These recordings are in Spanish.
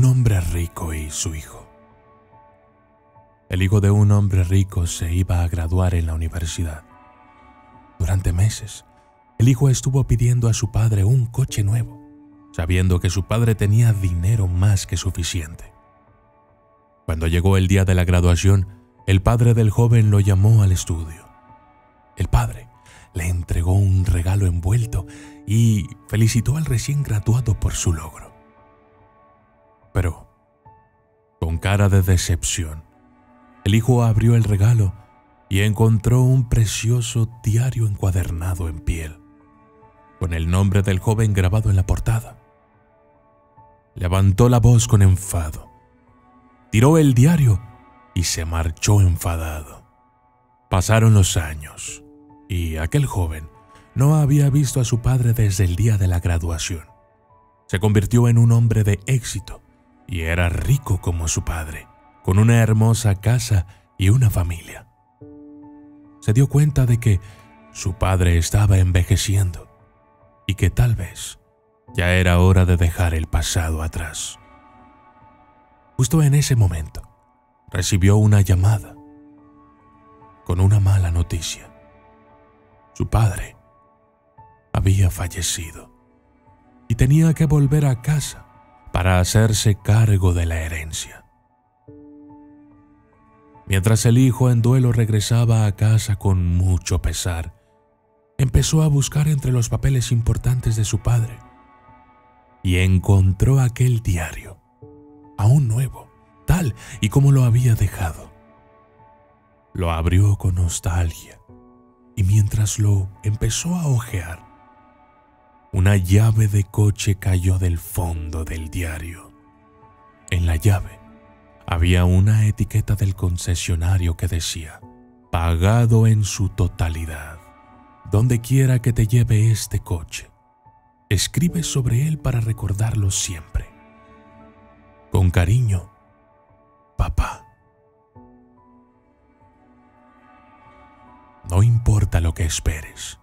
Un hombre rico y su hijo. El hijo de un hombre rico se iba a graduar en la universidad. Durante meses, el hijo estuvo pidiendo a su padre un coche nuevo, sabiendo que su padre tenía dinero más que suficiente. Cuando llegó el día de la graduación, el padre del joven lo llamó al estudio. El padre le entregó un regalo envuelto y felicitó al recién graduado por su logro. Cara de decepción, el hijo abrió el regalo y encontró un precioso diario encuadernado en piel, con el nombre del joven grabado en la portada. Levantó la voz con enfado, tiró el diario y se marchó enfadado. Pasaron los años y aquel joven no había visto a su padre desde el día de la graduación. Se convirtió en un hombre de éxito y era rico como su padre, con una hermosa casa y una familia. Se dio cuenta de que su padre estaba envejeciendo y que tal vez ya era hora de dejar el pasado atrás. Justo en ese momento, recibió una llamada con una mala noticia. Su padre había fallecido y tenía que volver a casa para hacerse cargo de la herencia. Mientras el hijo en duelo regresaba a casa con mucho pesar, empezó a buscar entre los papeles importantes de su padre y encontró aquel diario, aún nuevo, tal y como lo había dejado. Lo abrió con nostalgia y mientras lo empezó a hojear, una llave de coche cayó del fondo del diario. En la llave había una etiqueta del concesionario que decía, pagado en su totalidad. Donde quiera que te lleve este coche, escribe sobre él para recordarlo siempre. Con cariño, papá. No importa lo que esperes,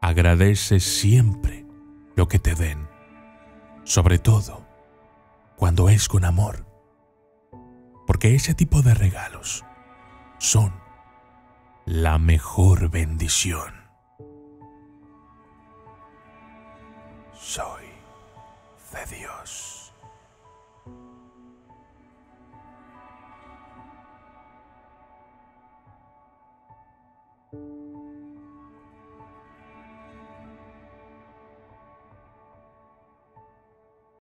agradece siempre lo que te den, sobre todo cuando es con amor, porque ese tipo de regalos son la mejor bendición. Soy de Dios.